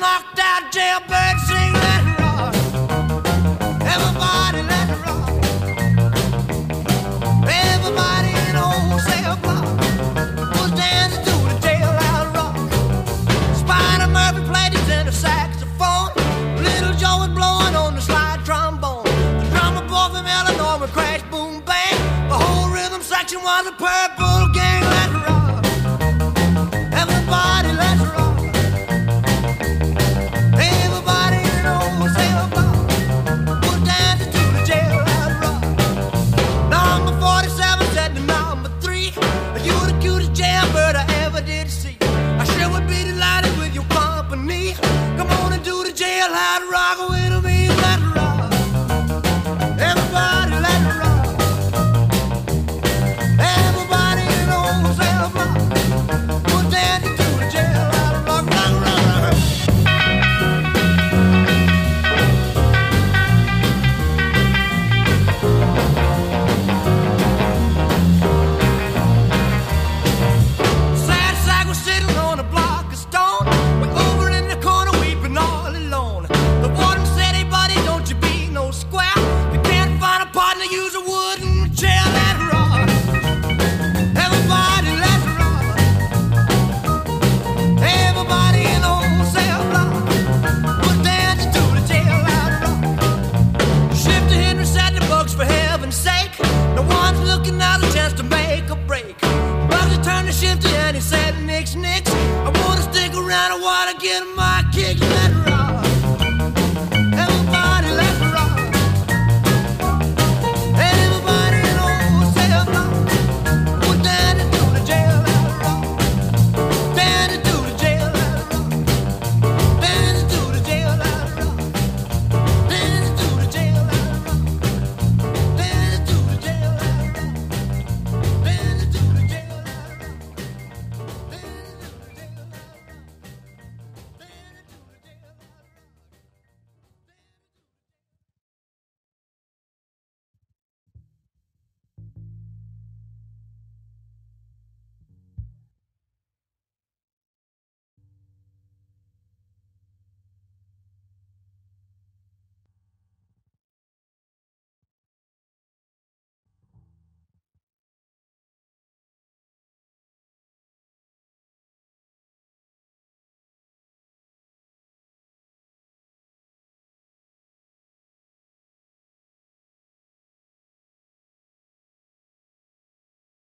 knocked out jailbird sing let it rock everybody let it rock everybody in the whole cell block was dancing to the jailhouse rock. Spider Murphy played his inner saxophone. Little Joe was blowing on the slide trombone. The drummer boy from Illinois would crash boom bang. The whole rhythm section was a purple gang. Jailhouse one's looking out